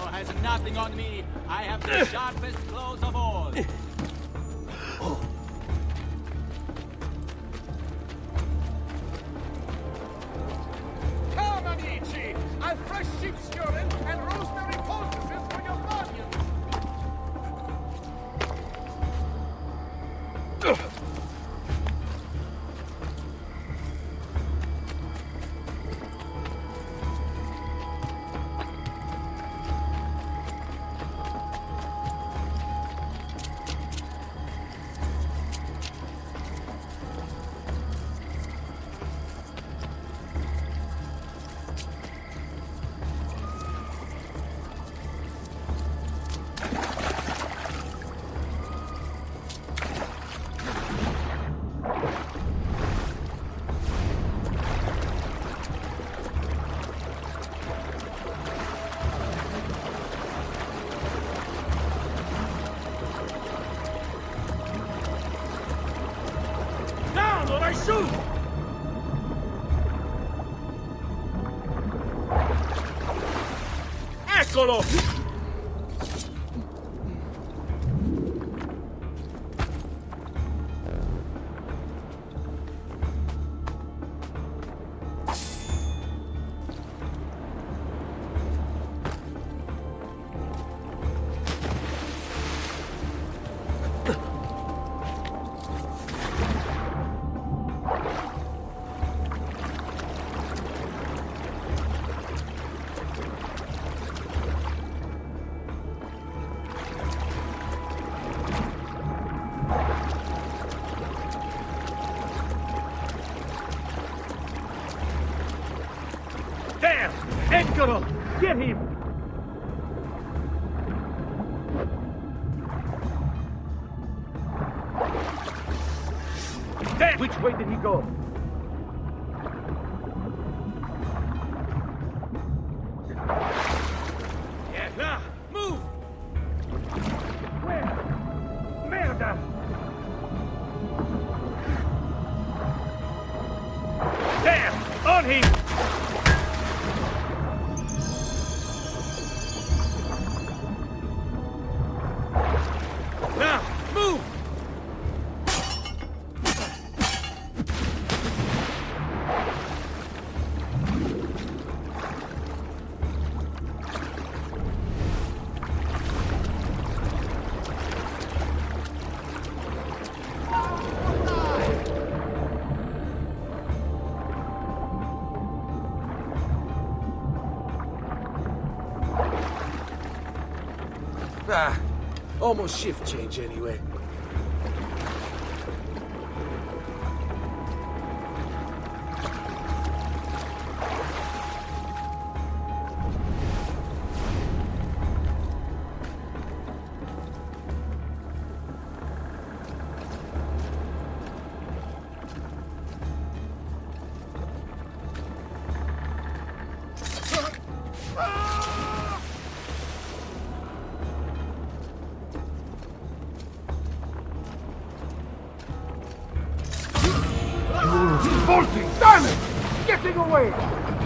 Has nothing on me. I have the sharpest claws of all. Su! Eccolo! There! Eccolo! Get him! There! Which way did he go? There! On him! Ah, almost shift change anyway. Bolting! Damn it! Getting away!